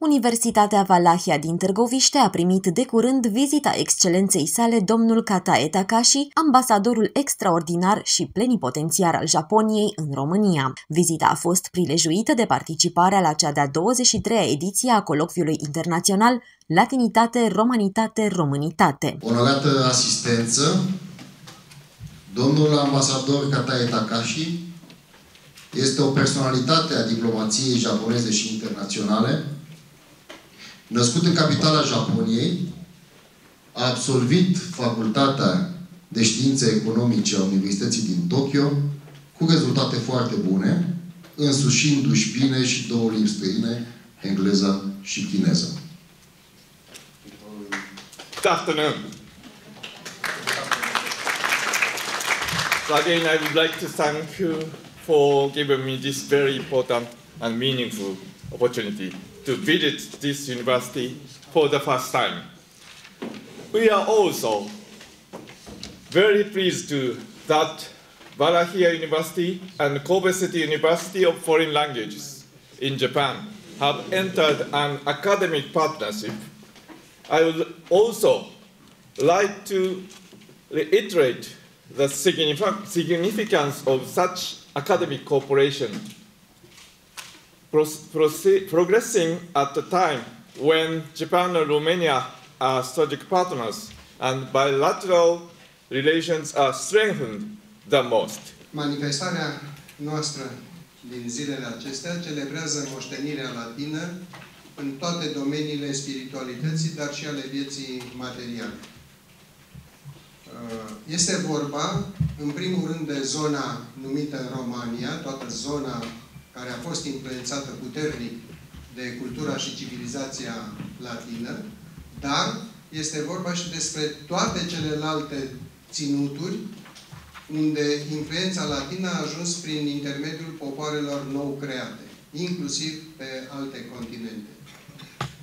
Universitatea Valahia din Târgoviște a primit de curând vizita excelenței sale domnul Katae Takashi, ambasadorul extraordinar și plenipotențiar al Japoniei în România. Vizita a fost prilejuită de participarea la cea de-a 23-a ediție a colocviului internațional Latinitate, Romanitate, Românitate. Onorată asistență, domnul ambasador Katae Takashi este o personalitate a diplomației japoneze și internaționale, Născut în capitala Japoniei, a absolvit Facultatea de Științe Economice a Universității din Tokyo cu rezultate foarte bune, însușindu-și bine și două limbi străine, engleza și chineză. Good afternoon. So again, I would like to thank you for giving me this very important and meaningful opportunity to visit this university for the first time. We are also very pleased to that Valahia University and Kobe City University of Foreign Languages in Japan have entered an academic partnership. I would also like to reiterate the significance of such academic cooperation progressing at the time when Japan and Romania are strategic partners and bilateral relations are strengthened the most. Manifestarea noastră din zilele acestea celebrează moștenirea latină în toate domeniile spiritualității, dar și ale vieții materiale. Uh, este vorba, în primul rând, de zona numită Romania, toată zona care a fost influențată puternic de cultura și civilizația latină, dar este vorba și despre toate celelalte ținuturi unde influența latină a ajuns prin intermediul popoarelor nou create, inclusiv pe alte continente.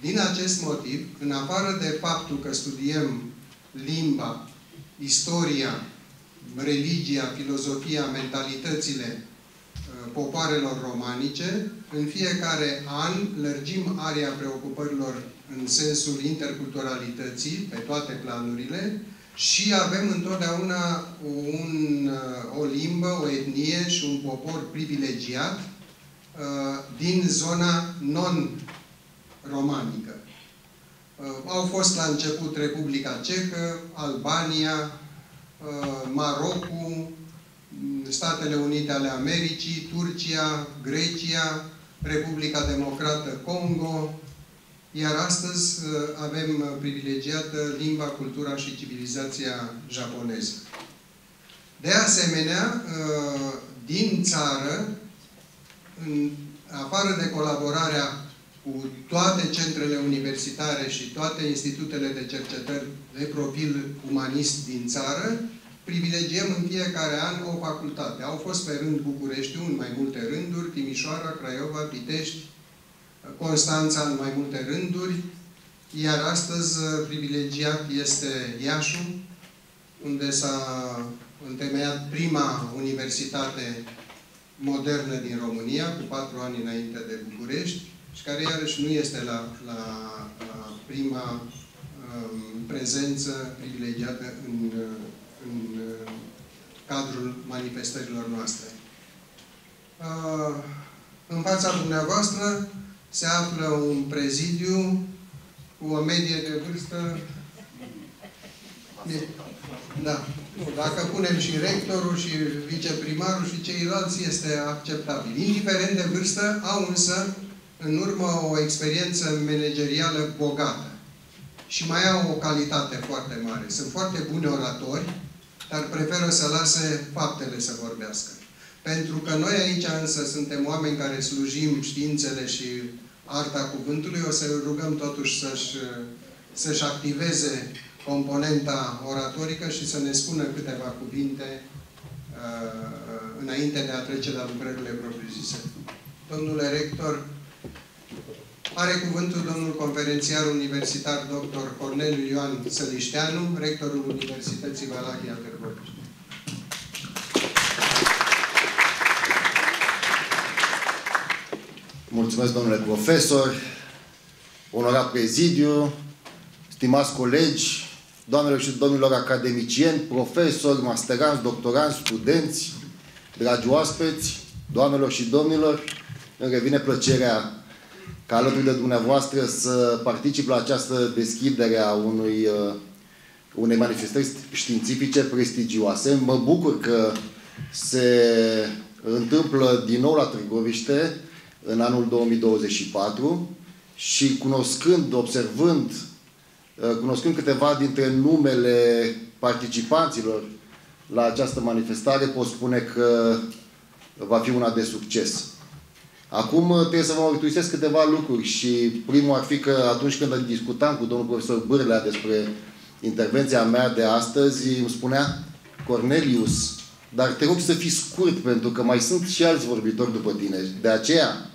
Din acest motiv, în afară de faptul că studiem limba, istoria, religia, filozofia, mentalitățile popoarelor romanice. În fiecare an lărgim area preocupărilor în sensul interculturalității, pe toate planurile, și avem întotdeauna un, o limbă, o etnie și un popor privilegiat uh, din zona non-romanică. Uh, au fost la început Republica Cehă, Albania, uh, Marocul, Statele Unite ale Americii, Turcia, Grecia, Republica Democrată Congo, iar astăzi uh, avem privilegiată limba, cultura și civilizația japoneză. De asemenea, uh, din țară, în afară de colaborarea cu toate centrele universitare și toate institutele de cercetări de profil umanist din țară, privilegiem în fiecare an o facultate. Au fost pe rând Bucureștiu în mai multe rânduri, Timișoara, Craiova, Pitești, Constanța în mai multe rânduri, iar astăzi uh, privilegiat este Iașu, unde s-a întemeiat prima universitate modernă din România, cu patru ani înainte de București, și care iarăși nu este la, la, la prima um, prezență privilegiată în, uh, în uh, cadrul manifestărilor noastre. Uh, în fața dumneavoastră se află un prezidiu cu o medie de vârstă da. Dacă punem și rectorul, și viceprimarul, și ceilalți, este acceptabil. Indiferent de vârstă, au însă în urmă o experiență managerială bogată. Și mai au o calitate foarte mare. Sunt foarte buni oratori, dar preferă să lase faptele să vorbească. Pentru că noi aici însă suntem oameni care slujim științele și arta cuvântului, o să rugăm totuși să-și să, activeze componenta oratorică și să ne spună câteva cuvinte uh, înainte de a trece la lucrările propriu-zise. Domnule rector, are cuvântul domnul conferențiar universitar dr. Corneliu Ioan Sălișteanu, rectorul Universității Valahia Târgoviște. Mulțumesc, domnule profesor. onorat prezidiu, stimați colegi, doamnelor și domnilor academicieni, profesori, masteranți, doctoranți, studenți, dragi oaspeți, doamnelor și domnilor, îmi revine plăcerea ca alături de dumneavoastră să particip la această deschidere a unui, uh, unei manifestări științifice prestigioase. Mă bucur că se întâmplă din nou la Târgoviște în anul 2024 și cunoscând, observând, uh, cunoscând câteva dintre numele participanților la această manifestare, pot spune că va fi una de succes. Acum uh, trebuie să vă mărturisesc câteva lucruri și primul ar fi că atunci când discutam cu domnul profesor Bârlea despre intervenția mea de astăzi, îmi spunea Cornelius, dar te rog să fii scurt pentru că mai sunt și alți vorbitori după tine. De aceea,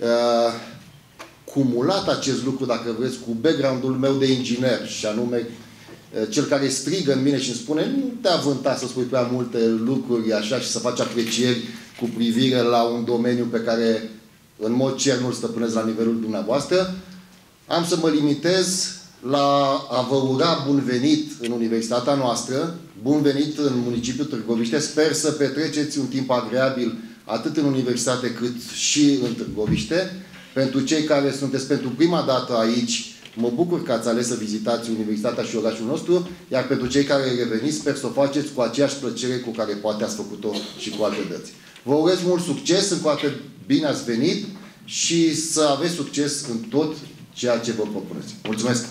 uh, cumulat acest lucru, dacă vreți, cu background-ul meu de inginer și anume uh, cel care strigă în mine și îmi spune nu te avânta să spui prea multe lucruri așa și să faci aprecieri cu privire la un domeniu pe care în mod cer nu-l stăpânesc la nivelul dumneavoastră, am să mă limitez la a vă ura bun venit în universitatea noastră, bun venit în municipiul Târgoviște. Sper să petreceți un timp agreabil atât în universitate cât și în Târgoviște. Pentru cei care sunteți pentru prima dată aici, mă bucur că ați ales să vizitați universitatea și orașul nostru, iar pentru cei care reveniți, sper să o faceți cu aceeași plăcere cu care poate ați făcut-o și cu alte dăți. Vă urez mult succes, în foarte bine ați venit și să aveți succes în tot ceea ce vă propuneți. Mulțumesc!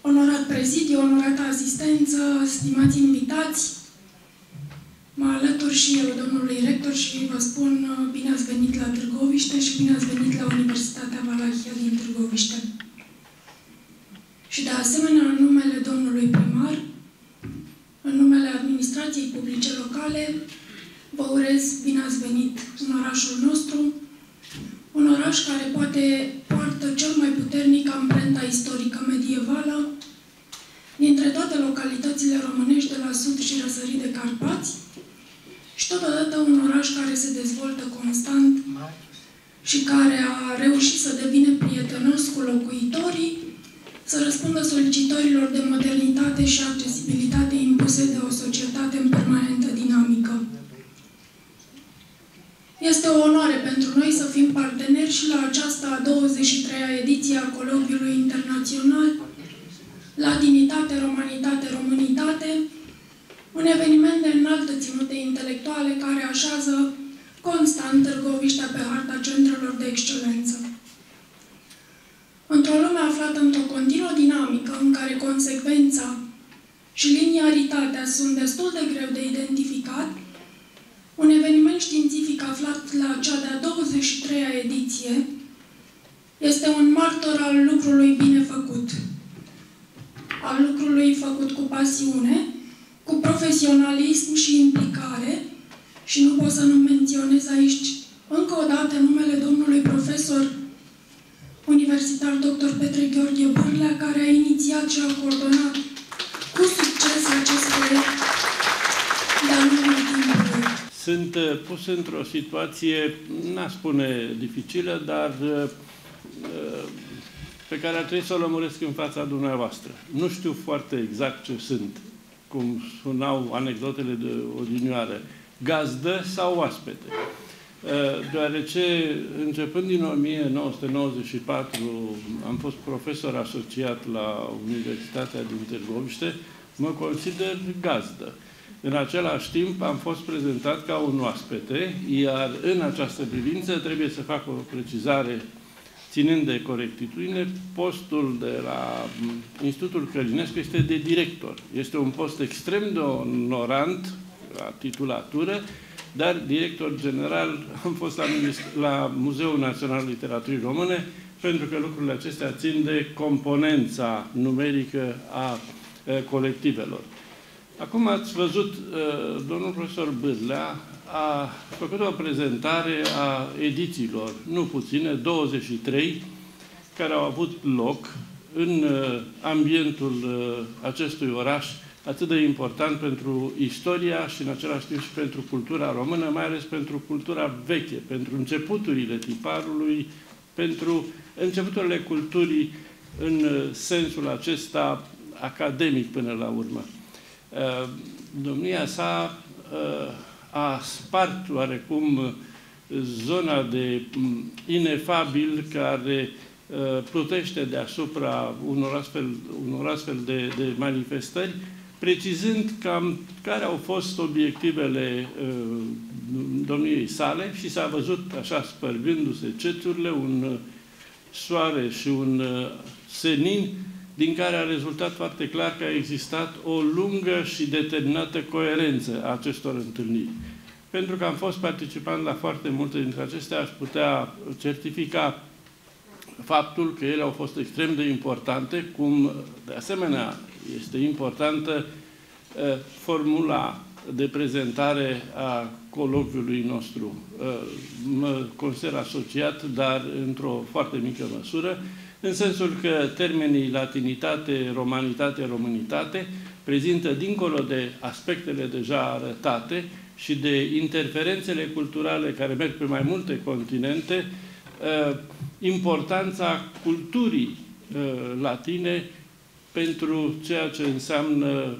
Onorat prezidiu, onorată asistență, stimați invitați, mă alătur și eu domnului rector și vă spun uh, bine ați venit la Târgoviște și bine ați venit la Universitatea Valahia din Târgoviște. Și de asemenea, în numele domnului primar, în numele administrației publice locale, Vă urez bine ați venit în orașul nostru, un oraș care poate poartă cel mai puternic amprenta istorică medievală dintre toate localitățile românești de la sud și răsărit de Carpați și totodată un oraș care se dezvoltă constant și care a reușit să devină prietenos cu locuitorii, să răspundă solicitărilor de modernitate și accesibilitate impuse de o societate în permanentă dinamică. Este o onoare pentru noi să fim parteneri și la această a 23-a ediție a Coloviului Internațional la Dignitate, Romanitate, Românitate, un eveniment de înaltă ținută intelectuale care așează constant Târgoviștea pe harta centrelor de excelență. Într-o lume aflată într-o continuă dinamică în care consecvența și liniaritatea sunt destul de greu de identificat, un eveniment științific aflat la cea de-a 23-a ediție este un martor al lucrului bine făcut, al lucrului făcut cu pasiune, cu profesionalism și implicare și nu pot să nu menționez aici încă o dată numele domnului profesor care a inițiat și a coordonat cu succes acest proiect de-a lungul timpului sunt uh, pus într-o situație, n-a spune dificilă, dar uh, uh, pe care ar trebui să o lămuresc în fața dumneavoastră. Nu știu foarte exact ce sunt, cum sunau anecdotele de odinioară, gazdă sau oaspete. Deoarece, începând din 1994, am fost profesor asociat la Universitatea din Târgoviște, mă consider gazdă. În același timp am fost prezentat ca un oaspete, iar în această privință trebuie să fac o precizare ținând de corectitudine, postul de la Institutul Călinescu este de director. Este un post extrem de onorant la titulatură, dar director general am fost la, la Muzeul Național Literaturii Române, pentru că lucrurile acestea țin de componența numerică a colectivelor. Acum ați văzut, uh, domnul profesor Bârlea a făcut o prezentare a edițiilor, nu puține, 23, care au avut loc în uh, ambientul uh, acestui oraș atât de important pentru istoria și în același timp și pentru cultura română, mai ales pentru cultura veche, pentru începuturile tiparului, pentru începuturile culturii în sensul acesta academic până la urmă. Domnia sa a spart oarecum zona de inefabil care plutește deasupra unor astfel, unor astfel de, de manifestări, precizând cam care au fost obiectivele uh, domniei sale și s-a văzut așa spărgându-se ceturile un soare și un senin din care a rezultat foarte clar că a existat o lungă și determinată coerență a acestor întâlniri. Pentru că am fost participant la foarte multe dintre acestea, aș putea certifica faptul că ele au fost extrem de importante, cum de asemenea este importantă formula de prezentare a colocviului nostru. Mă consider asociat, dar într-o foarte mică măsură, în sensul că termenii latinitate, romanitate, românitate prezintă, dincolo de aspectele deja arătate și de interferențele culturale care merg pe mai multe continente, importanța culturii latine pentru ceea ce înseamnă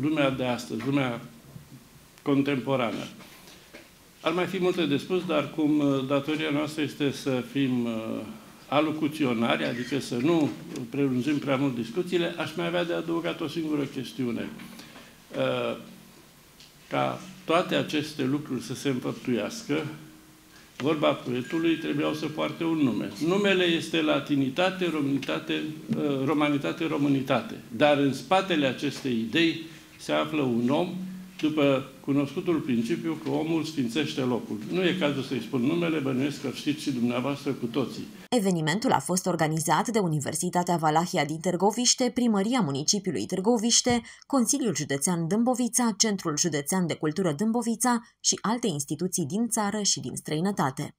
lumea de astăzi, lumea contemporană. Ar mai fi multe de spus, dar cum datoria noastră este să fim alocuționari, adică să nu prelungim prea mult discuțiile, aș mai avea de adăugat o singură chestiune. Ca toate aceste lucruri să se împărtuiască, vorba poetului trebuiau să poarte un nume. Numele este latinitate, romanitate, romanitate, românitate. Dar în spatele acestei idei se află un om după cunoscutul principiu că omul sfințește locul. Nu e cazul să-i spun numele, bănuiesc că știți și dumneavoastră cu toții. Evenimentul a fost organizat de Universitatea Valahia din Târgoviște, Primăria Municipiului Târgoviște, Consiliul Județean Dâmbovița, Centrul Județean de Cultură Dâmbovița și alte instituții din țară și din străinătate.